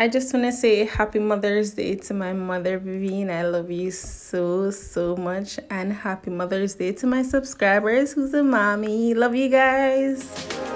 I just want to say happy Mother's Day to my mother, Vivian. I love you so, so much. And happy Mother's Day to my subscribers who's a mommy. Love you guys.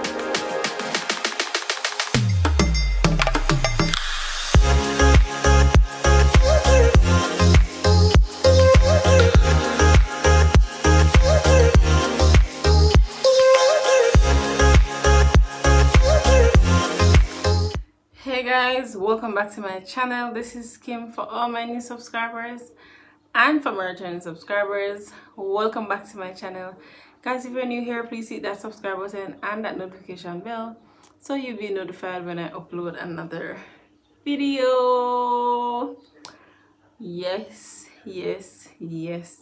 Guys welcome back to my channel. This is kim for all my new subscribers and for my returning subscribers. Welcome back to my channel. Guys if you're new here please hit that subscribe button and that notification bell so you'll be notified when i upload another video. Yes yes yes.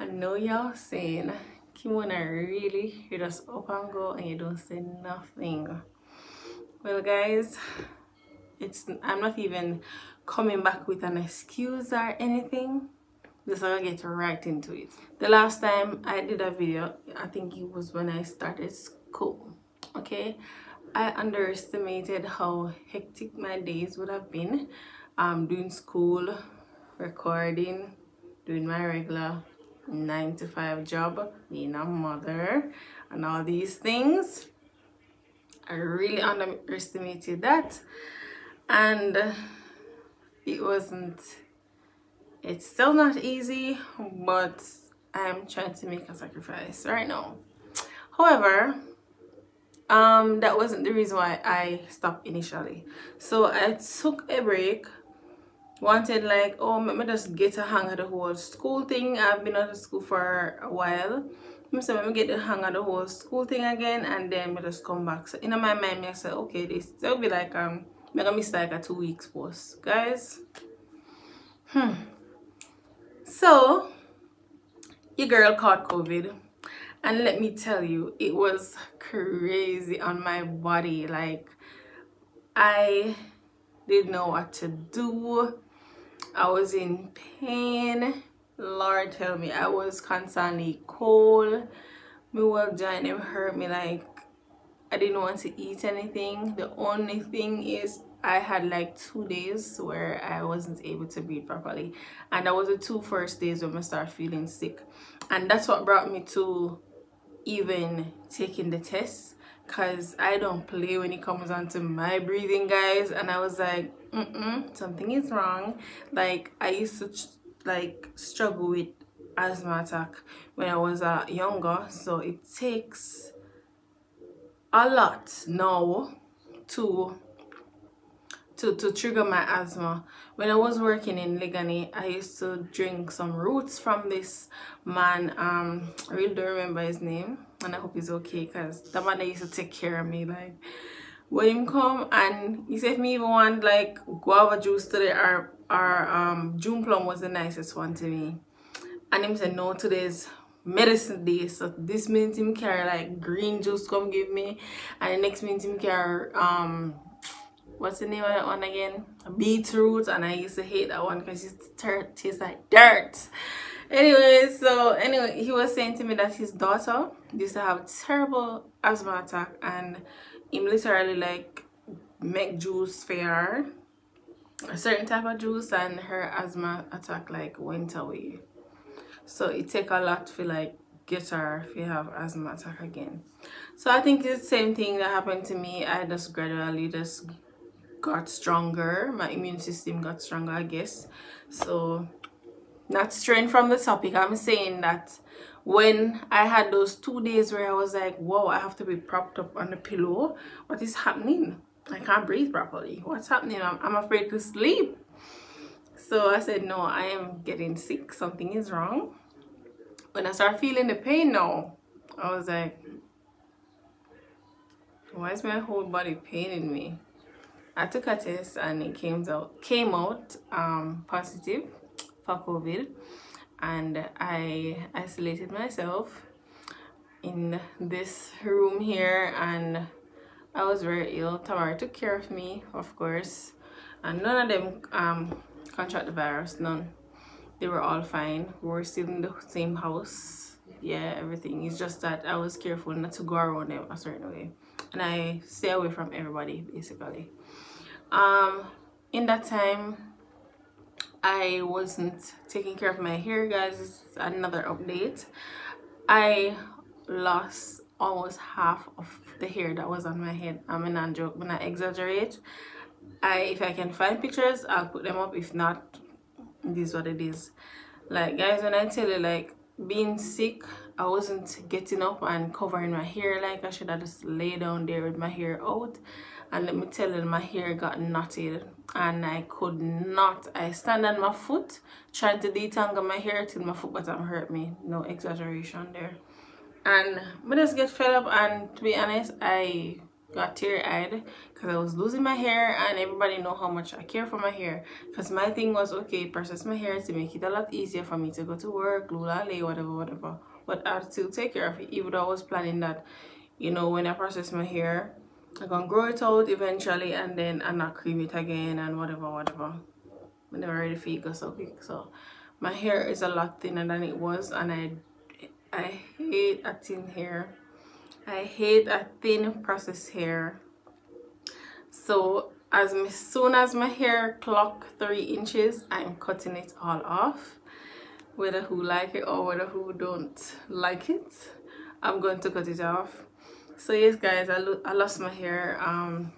I know y'all saying kim when i really you just up and go and you don't say nothing. Well guys it's i'm not even coming back with an excuse or anything. Just gonna get right into it. The last time i did a video i think it was when i started school okay? I underestimated how hectic my days would have been um doing school recording doing my regular nine to five job being a mother and all these things. I really underestimated that and it wasn't it's still not easy but i'm trying to make a sacrifice right now. However um that wasn't the reason why i stopped initially. So i took a break wanted like oh let me just get a hang of the whole school thing. I've been out of school for a while. So let me get the hang of the whole school thing again and then we just come back. So in my mind i said okay this will be like um I'm gonna miss like a two weeks post, guys. Hmm. So, your girl caught COVID. And let me tell you, it was crazy on my body. Like, I didn't know what to do. I was in pain. Lord tell me, I was constantly cold. My work joint hurt me like I didn't want to eat anything. The only thing is I had like two days where I wasn't able to breathe properly. And that was the two first days when I started feeling sick. And that's what brought me to even taking the test because I don't play when it comes on to my breathing guys and I was like mm -mm, something is wrong like I used to like struggle with asthma attack when I was uh, younger so it takes a lot now to to, to trigger my asthma. When I was working in Liguanea, I used to drink some roots from this man. Um, I really don't remember his name, and I hope he's okay because the man that used to take care of me. Like when him come and he said me even want like guava juice today or our um June plum was the nicest one to me, and him said no today's medicine day. So this means him carry like green juice come give me. And the next means him carry um what's the name of that one again? Beetroot. And i used to hate that one because it tastes like dirt. Anyway so anyway he was saying to me that his daughter used to have terrible asthma attack. And him literally like make juice fair a certain type of juice and her asthma attack like went away so it take a lot to like get her if you have asthma attack again. So i think it's the same thing that happened to me. I just gradually just got stronger. My immune system got stronger i guess. So not straying from the topic. I'm saying that when i had those two days where i was like whoa i have to be propped up on the pillow what is happening? I can't breathe properly. What's happening? I'm, I'm afraid to sleep so i said no i am getting sick. Something is wrong. When i start feeling the pain now i was like why is my whole body paining me? I took a test and it came out came out um, positive for covid. And i isolated myself in this room here and i was very ill. Tamarri took care of me of course. And none of them um contract the virus none. They were all fine. We were still in the same house. Yeah everything. It's just that i was careful not to go around them a certain way. And i stay away from everybody basically. Um in that time I wasn't taking care of my hair guys. Another update. I lost almost half of the hair that was on my head. I'm not joke when I exaggerate I if I can find pictures I'll put them up. If not this is what it is. Like guys when I tell you like being sick I wasn't getting up and covering my hair like I should. Have just lay down there with my hair out. And let me tell you my hair got knotted. And I could not. I stand on my foot trying to detangle my hair till my foot bottom hurt me. No exaggeration there. And I just get fed up. And to be honest I got teary-eyed because I was losing my hair and everybody know how much I care for my hair. Because my thing was okay process my hair to make it a lot easier for me to go to work lula lay whatever whatever. But I to take care of it even though I was planning that you know when I process my hair I'm gonna grow it out eventually and then I'm not cream it again and whatever whatever. I'm never ready for it go so quick. So my hair is a lot thinner than it was and I I hate a thin hair I hate a thin processed hair. So as soon as my hair clock three inches I'm cutting it all off. Whether who like it or whether who don't like it I'm going to cut it off. So yes guys I, lo I lost my hair um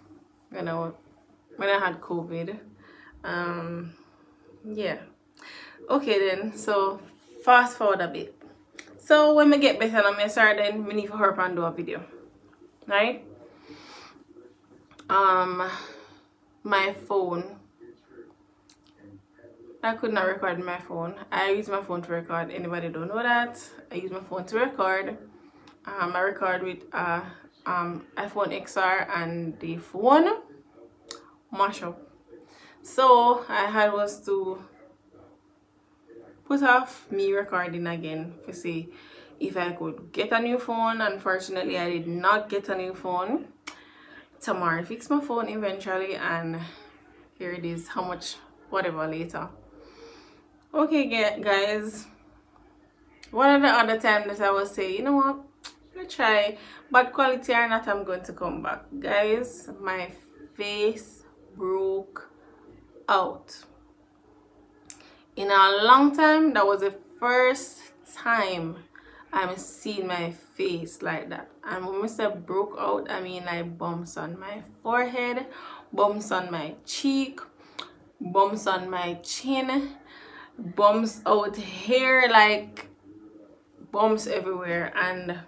when I when I had COVID. Um yeah. Okay then so fast forward a bit so when we get better I'm start then we need for her and do a video right um my phone I could not record my phone. I use my phone to record. Anybody don't know that? I use my phone to record. Um, I record with uh, um, iPhone XR and the phone mashup. So I had was to put off me recording again to see if I could get a new phone. Unfortunately, I did not get a new phone. Tamarri, fix my phone eventually and here it is. How much? Whatever later. Okay guys. One of the other time that i will say you know what? Let's try. But quality or not i'm going to come back. Guys my face broke out in a long time that was the first time i'm seeing my face like that. And when i say broke out. I mean like bumps on my forehead bumps on my cheek bumps on my chin bumps out hair like bumps everywhere. And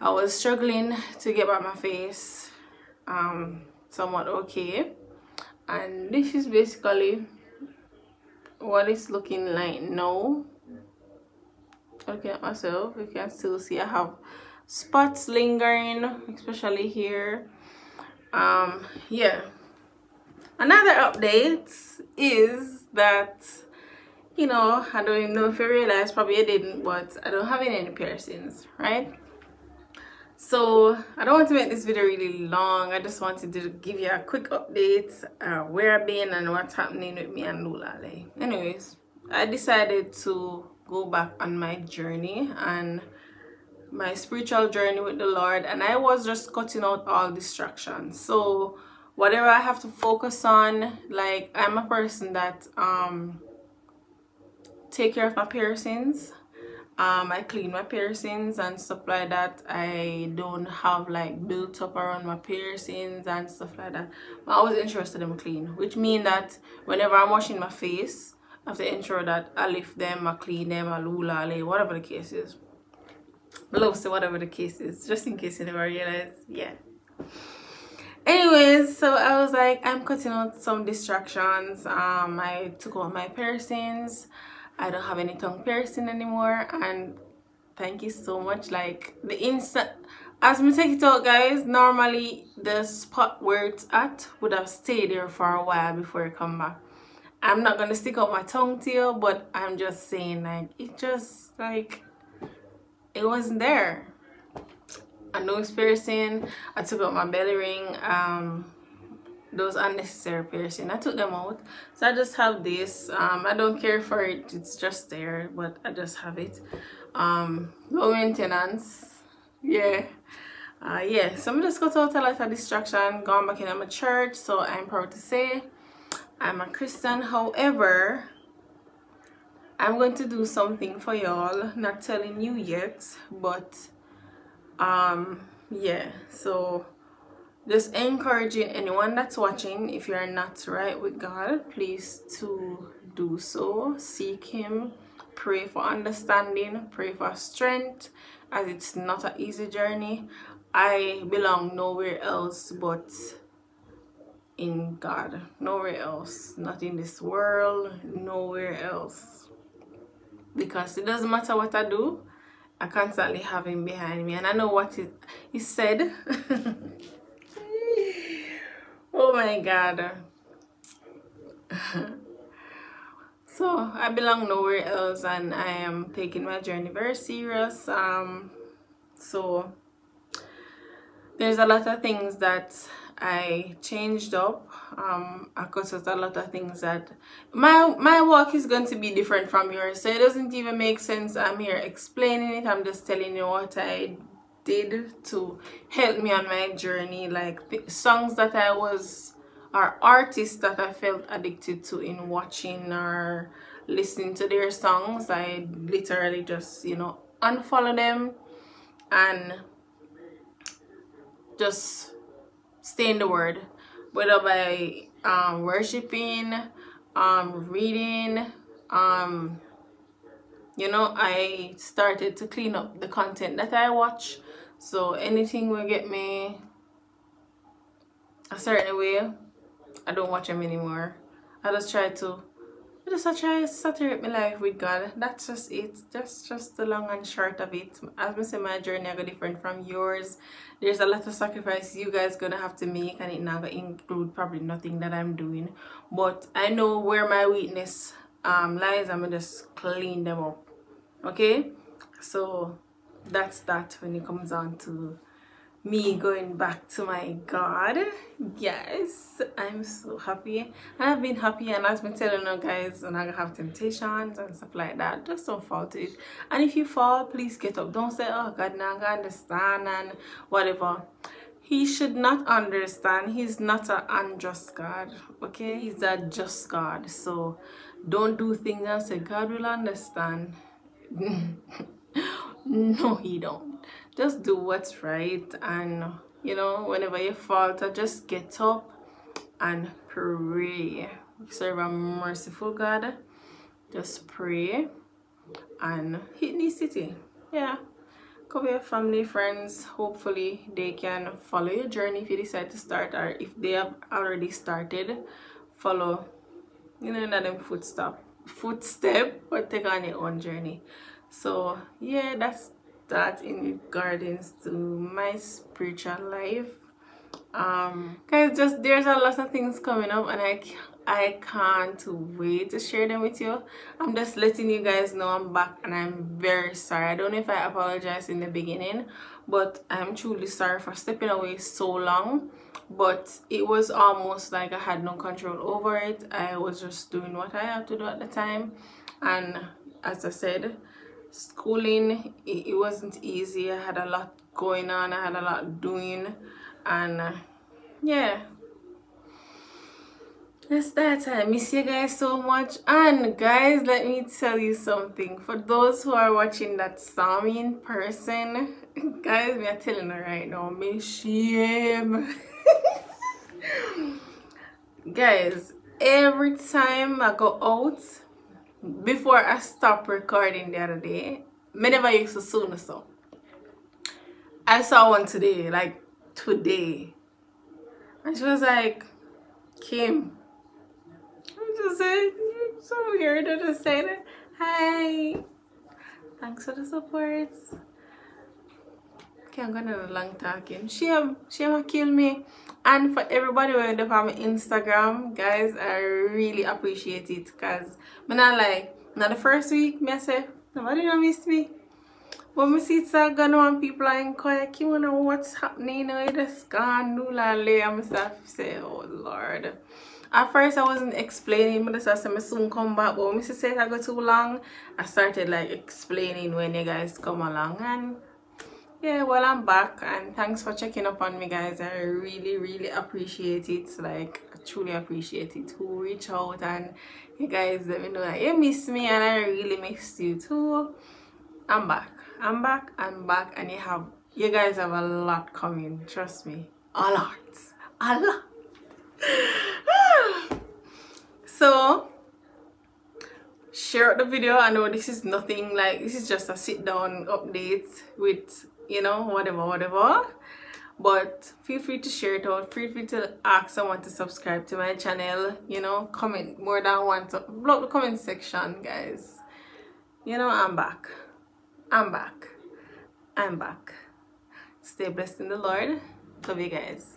I was struggling to get back my face um somewhat okay. And this is basically what it's looking like now. Looking at myself you can still see I have spots lingering especially here. Um yeah. Another update is that you know i don't even know if you realize probably i didn't but i don't have any piercings right so i don't want to make this video really long. I just wanted to give you a quick update uh, where i've been and what's happening with me and lulale anyways i decided to go back on my journey and my spiritual journey with the lord and i was just cutting out all distractions. So whatever I have to focus on like I'm a person that um take care of my piercings um I clean my piercings and stuff like that. I don't have like built up around my piercings and stuff like that. But I was interested in clean which mean that whenever I'm washing my face I have to ensure that I lift them I clean them I lula whatever the case is. Love say whatever the case is just in case you never realize. Yeah. Anyways so i was like i'm cutting out some distractions. Um i took out my piercings i don't have any tongue piercing anymore and thank you so much. Like the instant as me take it out guys normally the spot where it's at would have stayed there for a while before it come back. I'm not gonna stick out my tongue to you but i'm just saying like it just like it wasn't there. A nose piercing i took out my belly ring um those unnecessary piercing. I took them out. So i just have this. Um i don't care for it. It's just there but i just have it. Um low maintenance. Yeah. Uh, yeah. So i'm just out a lot of distraction gone back in my church. So i'm proud to say i'm a christian. However i'm going to do something for y'all. Not telling you yet but um yeah. So just encouraging anyone that's watching if you're not right with god please to do so seek him pray for understanding pray for strength as it's not an easy journey I belong nowhere else but in God. Nowhere else. Not in this world. Nowhere else. Because it doesn't matter what I do. I constantly have him behind me. And I know what he, he said. oh my God. so I belong nowhere else and I am taking my journey very serious. Um, so there's a lot of things that I changed up um because of a lot of things that my my work is going to be different from yours so it doesn't even make sense I'm here explaining it I'm just telling you what I did to help me on my journey. Like songs that I was or artists that I felt addicted to in watching or listening to their songs I literally just you know unfollow them and just stay in the word whether by um, worshiping um, reading um, you know I started to clean up the content that I watch so anything will get me a certain way I don't watch them anymore I just try to I just try to saturate my life with God. That's just it. That's just the long and short of it. As I say, my journey are different from yours. There's a lot of sacrifice you guys gonna have to make, and it gonna include probably nothing that I'm doing. But I know where my weakness um lies. I'm gonna just clean them up. Okay, so that's that when it comes on to me going back to my god. Yes i'm so happy. I've been happy and i've been telling you guys and i have temptations and stuff like that. Just don't fall to it. And if you fall please get up. Don't say oh god now i understand and whatever. He should not understand. He's not an unjust god okay? He's a just god. So don't do things and say god will understand no he don't. Just do what's right and you know whenever you falter just get up and pray. Serve a merciful god. Just pray and hit the city. Yeah. Cover your family friends. Hopefully they can follow your journey if you decide to start or if they have already started. Follow you know that them footstep footstep but take on your own journey so yeah that's that in regards to my spiritual life. Um guys just there's a lot of things coming up and i i can't wait to share them with you. I'm just letting you guys know i'm back and i'm very sorry. I don't know if i apologized in the beginning but i'm truly sorry for stepping away so long. But it was almost like i had no control over it. I was just doing what i had to do at the time. And as i said schooling it, it, wasn't easy. I had a lot going on. I had a lot doing. And uh, yeah. That's that. I miss you guys so much. And guys let me tell you something. For those who are watching that saw me in person guys we are telling her right now me shame. Guys every time i go out before I stopped recording the other day, I never used to so. I saw one today, like today. And she was like, Kim. I'm just said, so weird. to just say that. hi. Thanks for the support. Okay, I'm gonna long talking. She have she have kill me. And for everybody who are on my Instagram, guys, I really appreciate it because when not like not the first week, me I say, nobody don't miss me. But me see it's going on people are inquire, you wanna know what's happening, you know, it just gone, do la lay and myself say, oh Lord. At first I wasn't explaining, but I said I'm soon come back. But when I said I go too long, I started like explaining when you guys come along and yeah well i'm back and thanks for checking up on me guys. I really really appreciate it. Like I truly appreciate it. Who reach out and you guys let me know that you miss me and i really miss you too. I'm back. I'm back i'm back and you have you guys have a lot coming. Trust me. A lot. A lot. So share out the video. I know this is nothing like this is just a sit down update with you know whatever whatever. But feel free to share it out. Feel free to ask someone to subscribe to my channel. You know comment more than once. Block the comment section guys. You know i'm back. I'm back. I'm back. Stay blessed in the lord. Love you guys.